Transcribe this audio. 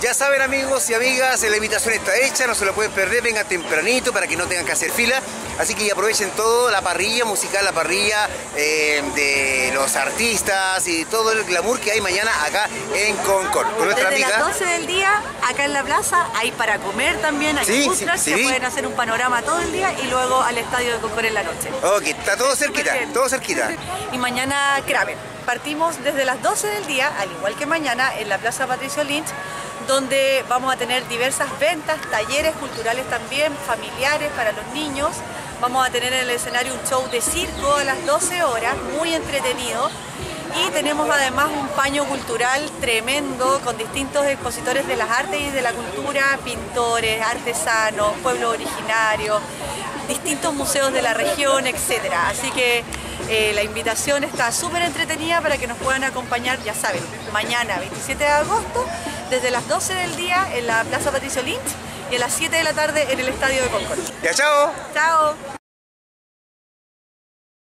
Ya saben amigos y amigas, la invitación está hecha, no se lo pueden perder, vengan tempranito para que no tengan que hacer fila. Así que aprovechen todo, la parrilla musical, la parrilla eh, de los artistas y todo el glamour que hay mañana acá en Concord. Con nuestra Desde amiga. las 12 del día, acá en la plaza, hay para comer también, hay sí, sí, pueden hacer un panorama todo el día y luego al estadio de Concord en la noche. Ok, está todo cerquita, todo cerquita. y mañana Kraven. Partimos desde las 12 del día, al igual que mañana, en la Plaza Patricio Lynch, donde vamos a tener diversas ventas, talleres culturales también, familiares para los niños. Vamos a tener en el escenario un show de circo a las 12 horas, muy entretenido. Y tenemos además un paño cultural tremendo con distintos expositores de las artes y de la cultura, pintores, artesanos, pueblos originarios, distintos museos de la región, etc. Así que eh, la invitación está súper entretenida para que nos puedan acompañar, ya saben, mañana 27 de agosto, desde las 12 del día en la Plaza Patricio Lynch y a las 7 de la tarde en el Estadio de Concord. Ya, chao. Chao.